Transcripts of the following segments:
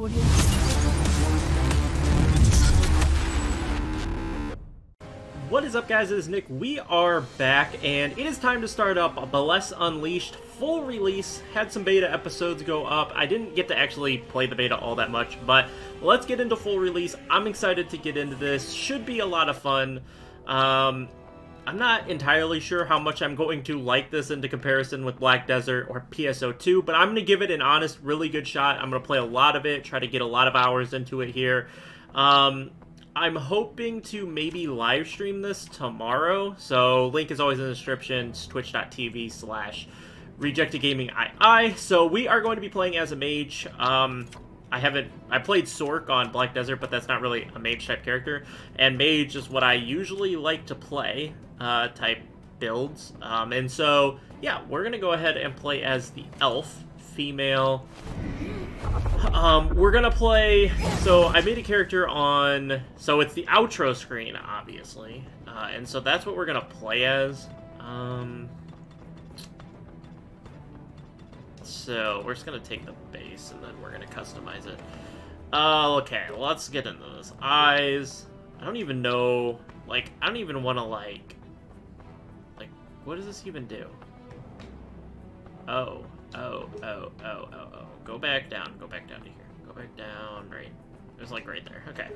What is up guys, it is Nick. We are back and it is time to start up Bless Unleashed full release. Had some beta episodes go up. I didn't get to actually play the beta all that much, but let's get into full release. I'm excited to get into this. Should be a lot of fun. Um, I'm not entirely sure how much I'm going to like this into comparison with Black Desert or PSO2, but I'm going to give it an honest, really good shot. I'm going to play a lot of it, try to get a lot of hours into it here. Um, I'm hoping to maybe live stream this tomorrow. So link is always in the description. Twitch.tv slash rejected gaming. So we are going to be playing as a mage. Um, I haven't I played Sorc on Black Desert, but that's not really a mage type character. And mage is what I usually like to play uh, type builds. Um, and so yeah, we're gonna go ahead and play as the elf female um, we're gonna play, so I made a character on, so it's the outro screen, obviously, uh, and so that's what we're gonna play as. Um, so we're just gonna take the base and then we're gonna customize it. Uh, okay, let's get into this. Eyes, I don't even know, like, I don't even want to, like, what does this even do? Oh, oh, oh, oh, oh, oh. Go back down. Go back down to here. Go back down. Right. It was like right there. Okay.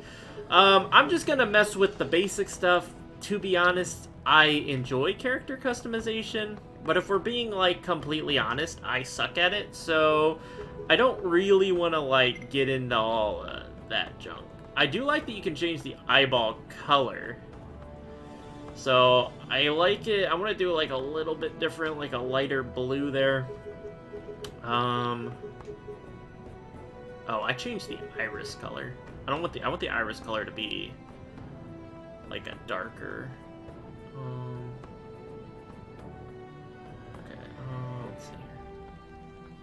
Um, I'm just gonna mess with the basic stuff. To be honest, I enjoy character customization, but if we're being like completely honest, I suck at it. So I don't really want to like get into all uh, that junk. I do like that you can change the eyeball color. So I like it. I want to do like a little bit different, like a lighter blue there. Um, Oh, I changed the iris color. I don't want the I want the iris color to be like a darker. Um, okay, uh, let's see here.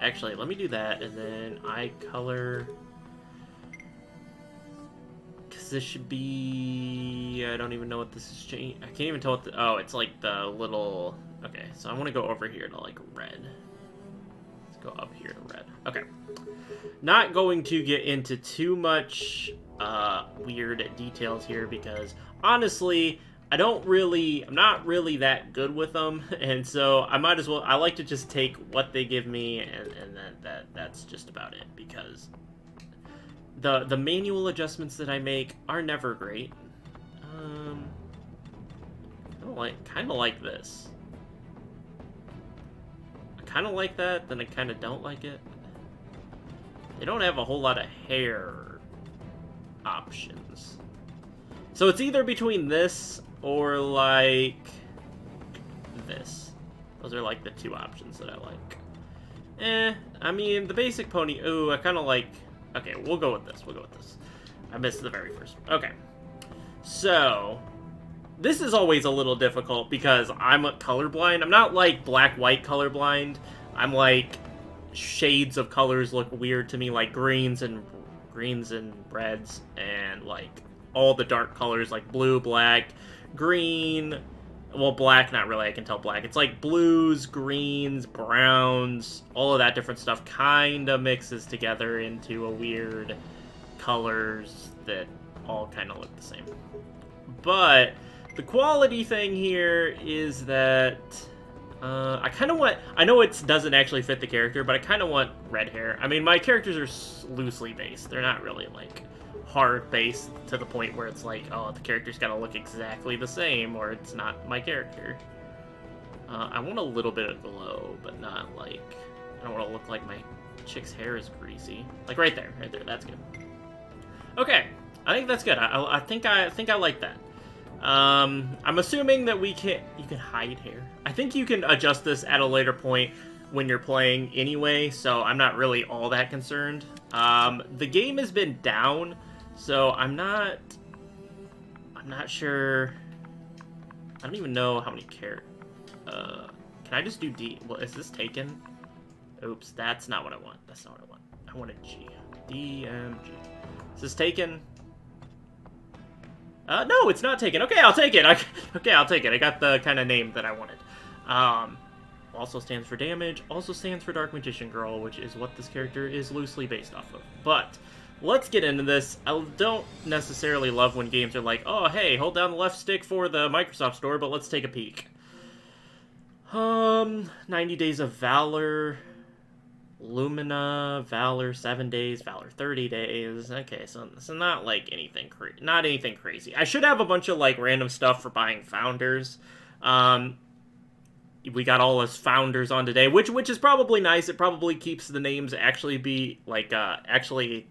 Actually, let me do that, and then eye color. This should be... I don't even know what this is. I can't even tell what the... Oh, it's like the little... Okay, so I want to go over here to like red. Let's go up here to red. Okay. Not going to get into too much uh, weird details here because honestly, I don't really, I'm not really that good with them, and so I might as well, I like to just take what they give me, and, and that, that that's just about it, because the, the manual adjustments that I make are never great. Um, I don't like, kind of like this. I kind of like that, then I kind of don't like it. They don't have a whole lot of hair options. So it's either between this or like this. Those are like the two options that I like. Eh, I mean, the basic pony, ooh, I kind of like... Okay, we'll go with this, we'll go with this. I missed the very first Okay. So, this is always a little difficult because I'm colorblind. I'm not like black-white colorblind. I'm like shades of colors look weird to me, like greens and greens and reds, and like all the dark colors, like blue, black, green. Well, black, not really. I can tell black. It's like blues, greens, browns, all of that different stuff kind of mixes together into a weird colors that all kind of look the same. But the quality thing here is that uh, I kind of want... I know it doesn't actually fit the character, but I kind of want red hair. I mean, my characters are loosely based. They're not really, like, hard base to the point where it's like, oh, the character's got to look exactly the same, or it's not my character. Uh, I want a little bit of glow, but not, like... I don't want to look like my chick's hair is greasy. Like, right there. Right there. That's good. Okay. I think that's good. I, I think I, I think I like that. Um, I'm assuming that we can... You can hide hair. I think you can adjust this at a later point when you're playing anyway, so I'm not really all that concerned. Um, the game has been down, so I'm not... I'm not sure... I don't even know how many care... Uh, can I just do D? Well, is this taken? Oops, that's not what I want. That's not what I want. I want a G. D, M, G. Is this taken? Uh, no, it's not taken. Okay, I'll take it. I, okay, I'll take it. I got the kind of name that I wanted. Um, also stands for damage, also stands for Dark Magician Girl, which is what this character is loosely based off of. But let's get into this. I don't necessarily love when games are like, oh, hey, hold down the left stick for the Microsoft Store, but let's take a peek. Um, 90 Days of Valor, Lumina, Valor 7 days, Valor 30 days. Okay, so, so not like anything cra- not anything crazy. I should have a bunch of like random stuff for buying founders. Um, we got all us founders on today, which which is probably nice. It probably keeps the names actually be like uh actually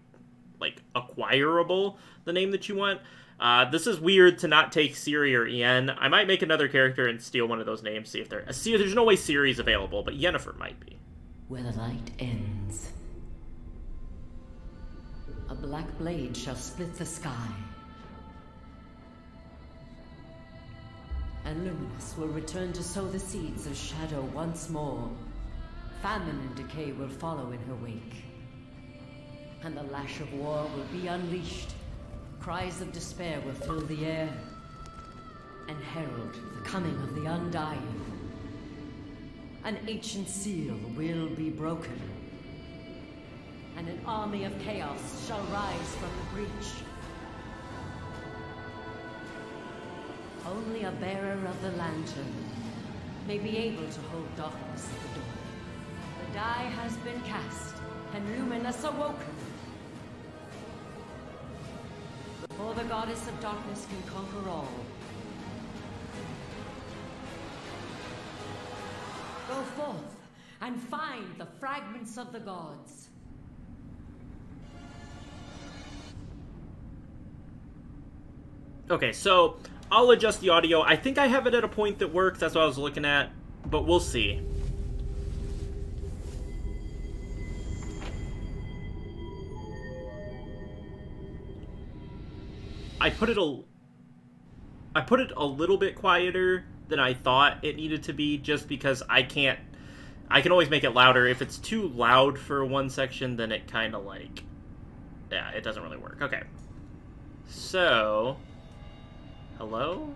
like acquirable, the name that you want. Uh, this is weird to not take Ciri or Yen. I might make another character and steal one of those names, see if they're... See, there's no way Ciri's available, but Yennefer might be. Where the light ends. A black blade shall split the sky. And Luminous will return to sow the seeds of shadow once more. Famine and decay will follow in her wake. And the lash of war will be unleashed. Cries of despair will fill the air. And herald the coming of the Undying. An ancient seal will be broken. And an army of chaos shall rise from the breach. Only a bearer of the lantern may be able to hold darkness at the door. The die has been cast, and Luminous awoken. Before the goddess of darkness can conquer all, Go forth and find the fragments of the gods. Okay, so I'll adjust the audio. I think I have it at a point that works. That's what I was looking at, but we'll see. I put it a I put it a little bit quieter than I thought it needed to be just because I can't I can always make it louder. If it's too loud for one section, then it kind of like yeah, it doesn't really work. Okay. So, hello?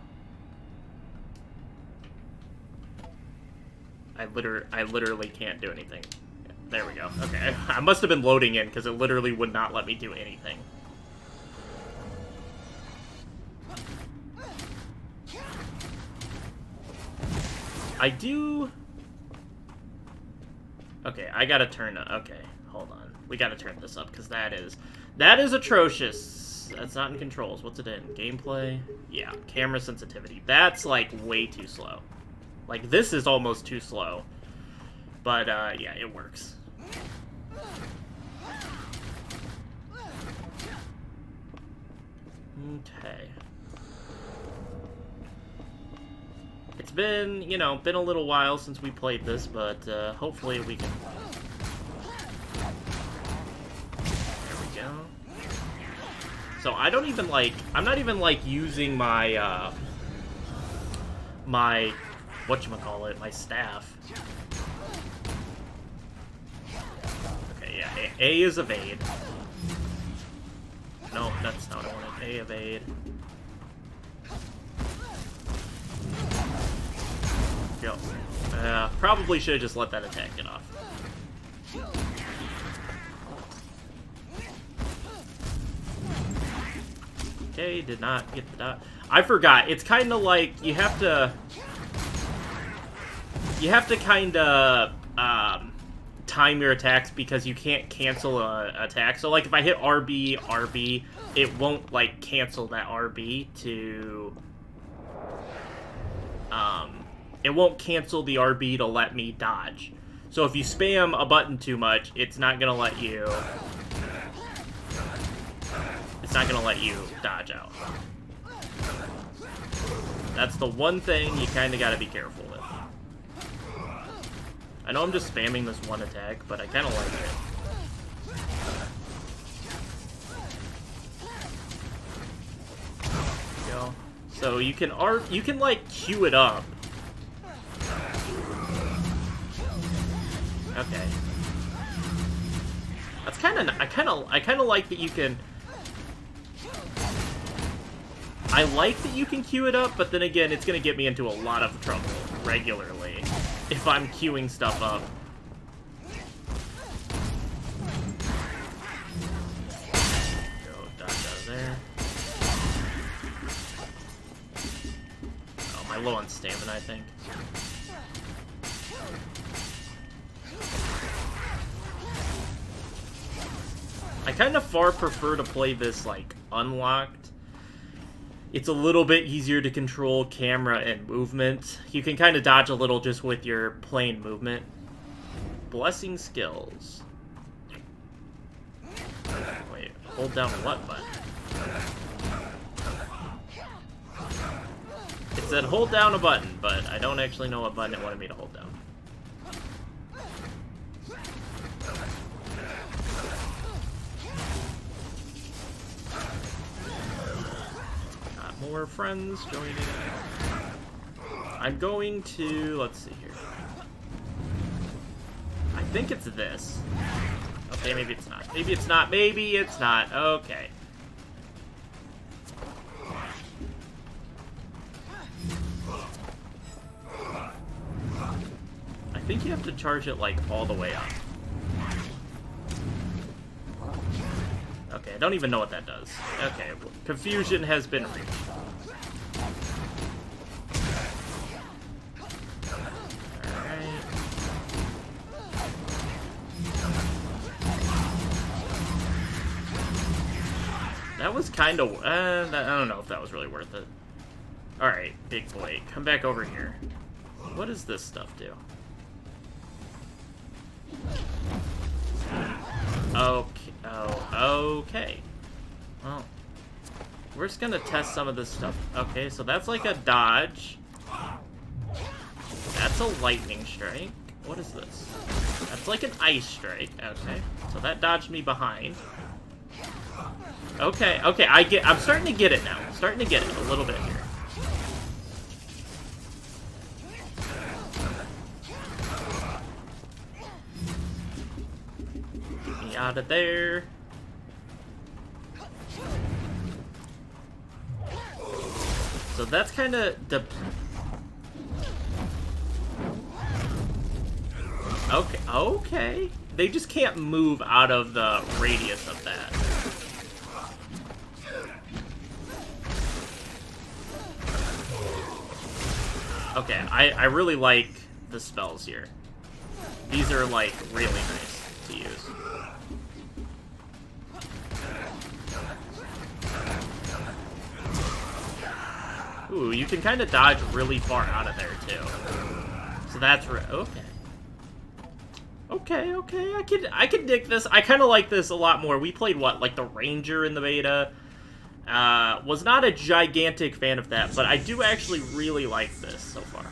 I literally I literally can't do anything. There we go. Okay. I must have been loading in because it literally would not let me do anything. I do... Okay, I gotta turn... Okay, hold on. We gotta turn this up, because that is... That is atrocious. That's not in controls. What's it in? Gameplay? Yeah, camera sensitivity. That's, like, way too slow. Like, this is almost too slow. But, uh, yeah, it works. Okay. It's been, you know, been a little while since we played this, but uh, hopefully we can... There we go. So I don't even, like, I'm not even, like, using my, uh, my, whatchamacallit, my staff. Okay, yeah, A, A is evade. No, that's not what I wanted. A evade. Go. Uh, probably should have just let that attack get off. Okay, did not get the dot. I forgot. It's kind of like you have to... You have to kind of um, time your attacks because you can't cancel a attack. So, like, if I hit RB, RB, it won't, like, cancel that RB to... Um, it won't cancel the RB to let me dodge. So if you spam a button too much, it's not going to let you... It's not going to let you dodge out. That's the one thing you kind of got to be careful with. I know I'm just spamming this one attack, but I kind of like it. So you can art, you can like queue it up Okay. That's kind of I kind of I kind of like that you can. I like that you can queue it up, but then again, it's gonna get me into a lot of trouble regularly. if I'm queuing stuff up. Go dodge there. Oh, my low on stamina, I think. I kind of far prefer to play this, like, unlocked. It's a little bit easier to control camera and movement. You can kind of dodge a little just with your plain movement. Blessing skills. Wait, hold down what button? It said hold down a button, but I don't actually know what button it wanted me to hold down. More friends joining. I'm going to, let's see here. I think it's this. Okay, maybe it's not. Maybe it's not. Maybe it's not. Okay. I think you have to charge it, like, all the way up. Okay, I don't even know what that does. Okay, well, confusion has been reached. That was kind of... Uh, I don't know if that was really worth it. Alright, Big boy, come back over here. What does this stuff do? Okay. Oh, okay. Well, we're just gonna test some of this stuff. Okay, so that's like a dodge. That's a lightning strike. What is this? That's like an ice strike. Okay, so that dodged me behind. Okay, okay, I get. I'm starting to get it now. I'm starting to get it a little bit here. Get me out of there. So that's kind of the. Okay, okay. They just can't move out of the radius of that. Okay, I, I really like the spells here. These are, like, really nice to use. Ooh, you can kind of dodge really far out of there, too. So that's... okay. Okay, okay, I could I could dig this. I kind of like this a lot more. We played, what, like the Ranger in the beta? Uh, was not a gigantic fan of that, but I do actually really like this so far.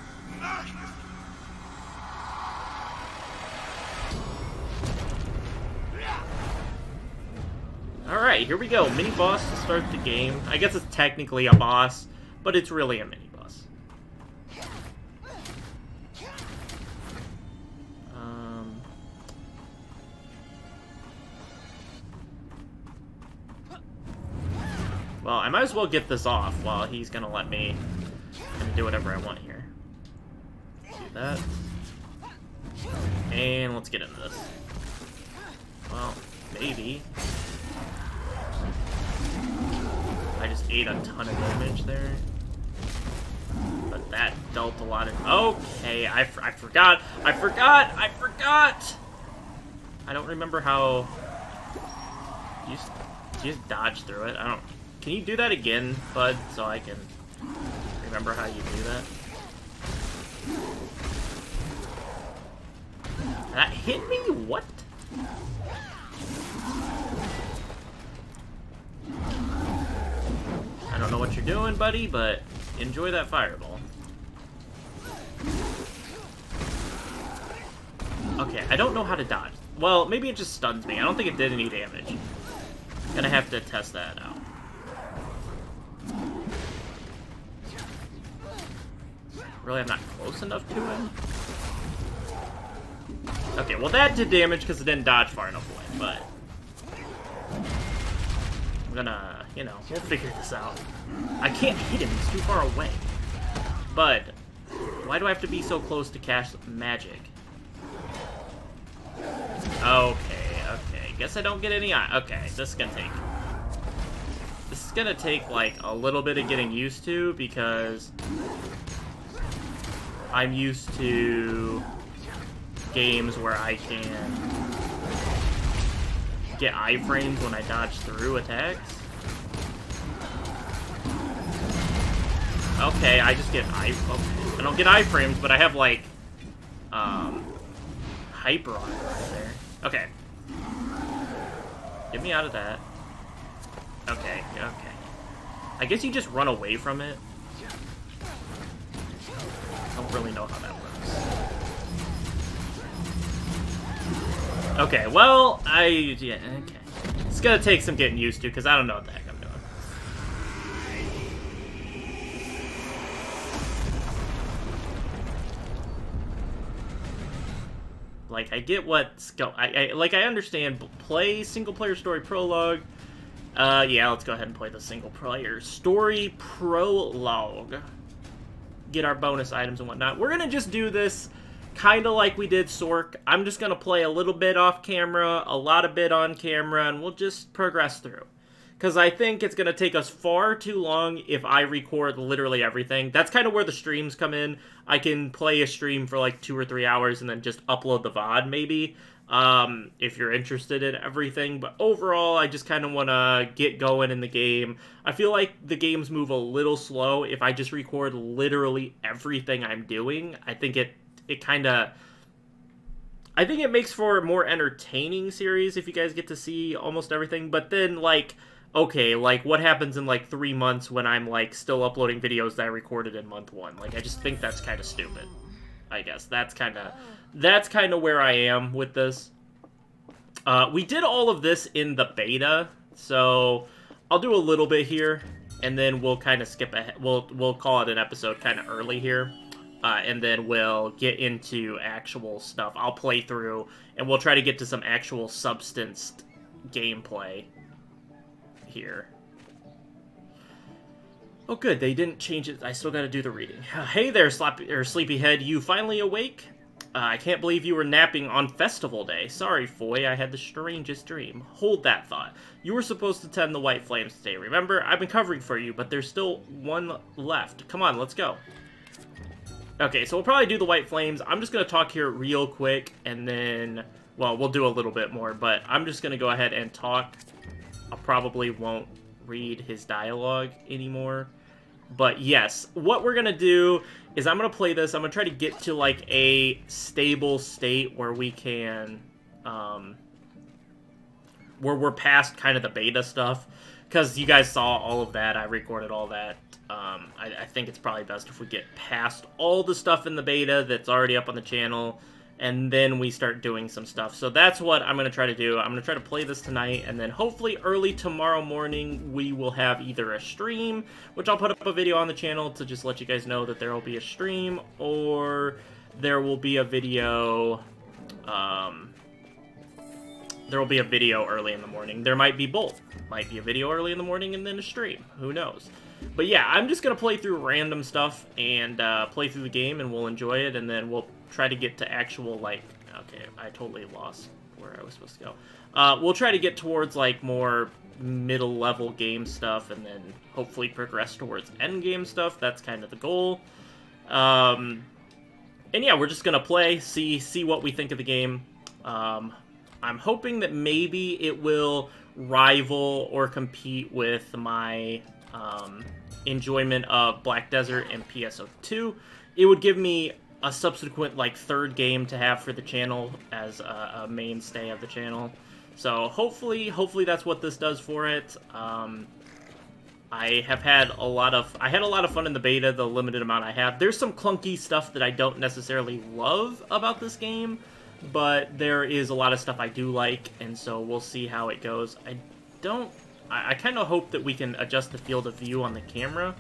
Alright, here we go. Mini boss to start the game. I guess it's technically a boss, but it's really a mini Well, I might as well get this off while he's gonna let me do whatever I want here. Do that. And let's get into this. Well, maybe. I just ate a ton of damage there. But that dealt a lot of... Okay, I, I forgot. I forgot. I forgot. I don't remember how... You just, you just dodge through it. I don't... Can you do that again, bud, so I can remember how you do that? That hit me? What? I don't know what you're doing, buddy, but enjoy that fireball. Okay, I don't know how to dodge. Well, maybe it just stuns me. I don't think it did any damage. Gonna have to test that out. Really, I'm not close enough to him? Okay, well that did damage because it didn't dodge far enough away, but... I'm gonna, you know, we'll figure this out. I can't hit him, he's too far away. But, Why do I have to be so close to cast magic? Okay, okay. Guess I don't get any... Okay, this is gonna take... This is gonna take, like, a little bit of getting used to, because... I'm used to games where I can get iframes when I dodge through attacks. Okay, I just get i. Okay. I don't get iframes, but I have like um hyper on right there. Okay. Get me out of that. Okay, okay. I guess you just run away from it. I don't really know how that works. Okay, well, I... Yeah, okay. It's gonna take some getting used to, because I don't know what the heck I'm doing. Like, I get what's go... I, I, like, I understand play single-player story prologue. Uh, yeah, let's go ahead and play the single-player story prologue. Get our bonus items and whatnot. We're gonna just do this kind of like we did Sorc. I'm just going to play a little bit off camera, a lot of bit on camera, and we'll just progress through. Because I think it's going to take us far too long if I record literally everything. That's kind of where the streams come in. I can play a stream for like two or three hours and then just upload the VOD maybe. Um, if you're interested in everything. But overall, I just kind of want to get going in the game. I feel like the games move a little slow if I just record literally everything I'm doing. I think it it kind of I think it makes for a more entertaining series if you guys get to see almost everything. But then, like, okay, like, what happens in, like, three months when I'm, like, still uploading videos that I recorded in month one? Like, I just think that's kind of stupid. I guess. That's kind of, that's kind of where I am with this. Uh, we did all of this in the beta, so I'll do a little bit here, and then we'll kind of skip ahead. We'll, we'll call it an episode kind of early here uh, and then we'll get into actual stuff. I'll play through, and we'll try to get to some actual substanced gameplay here. Oh, good. They didn't change it. I still got to do the reading. Hey there, Slappy, or Sleepyhead. You finally awake? Uh, I can't believe you were napping on festival day. Sorry, Foy. I had the strangest dream. Hold that thought. You were supposed to tend the White Flames today, remember? I've been covering for you, but there's still one left. Come on, let's go. Okay, so we'll probably do the White Flames. I'm just going to talk here real quick, and then, well, we'll do a little bit more, but I'm just going to go ahead and talk. I probably won't read his dialogue anymore. But yes, what we're going to do is I'm going to play this. I'm going to try to get to, like, a stable state where we can, um, where we're past kind of the beta stuff. Because you guys saw all of that. I recorded all that um, I, I, think it's probably best if we get past all the stuff in the beta that's already up on the channel, and then we start doing some stuff. So that's what I'm going to try to do. I'm going to try to play this tonight, and then hopefully early tomorrow morning we will have either a stream, which I'll put up a video on the channel to just let you guys know that there will be a stream, or there will be a video... Um, there will be a video early in the morning. There might be both. Might be a video early in the morning and then a stream. Who knows? But yeah, I'm just going to play through random stuff and uh, play through the game, and we'll enjoy it, and then we'll try to get to actual, like... Okay, I totally lost where I was supposed to go. Uh, we'll try to get towards, like, more middle-level game stuff, and then hopefully progress towards end-game stuff. That's kind of the goal. Um, and yeah, we're just going to play, see see what we think of the game. Um, I'm hoping that maybe it will rival or compete with my um, enjoyment of Black Desert and PSO2. It would give me a subsequent like third game to have for the channel as a, a mainstay of the channel. So hopefully, hopefully that's what this does for it. Um, I have had a lot of I had a lot of fun in the beta, the limited amount I have. There's some clunky stuff that I don't necessarily love about this game, but there is a lot of stuff I do like, and so we'll see how it goes. I don't I, I kind of hope that we can adjust the field of view on the camera.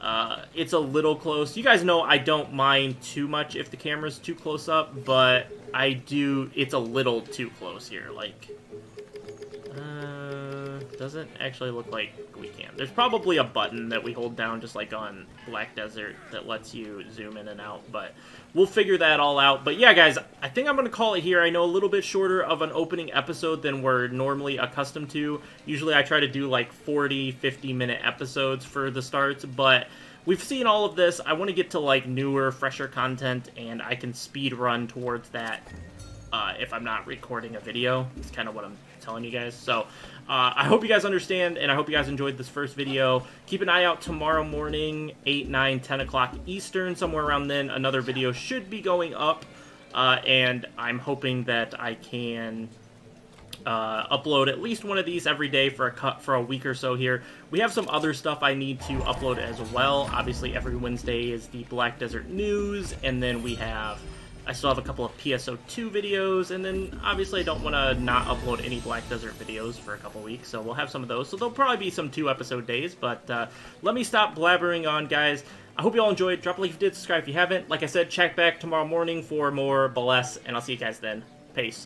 Uh, it's a little close. You guys know I don't mind too much if the camera's too close up, but I do... It's a little too close here. Like, doesn't actually look like we can. There's probably a button that we hold down just like on Black Desert that lets you zoom in and out, but we'll figure that all out. But yeah, guys, I think I'm going to call it here. I know a little bit shorter of an opening episode than we're normally accustomed to. Usually I try to do like 40, 50 minute episodes for the starts, but we've seen all of this. I want to get to like newer, fresher content, and I can speed run towards that uh, if I'm not recording a video. It's kind of what I'm telling you guys. So uh, I hope you guys understand, and I hope you guys enjoyed this first video. Keep an eye out tomorrow morning, 8, 9, 10 o'clock Eastern, somewhere around then. Another video should be going up, uh, and I'm hoping that I can uh, upload at least one of these every day for a cut for a week or so here. We have some other stuff I need to upload as well. Obviously, every Wednesday is the Black Desert News, and then we have I still have a couple of PSO2 videos, and then obviously I don't want to not upload any Black Desert videos for a couple weeks, so we'll have some of those. So there'll probably be some two-episode days, but uh, let me stop blabbering on, guys. I hope you all enjoyed. Drop a like if you did, subscribe if you haven't. Like I said, check back tomorrow morning for more Bless, and I'll see you guys then. Peace.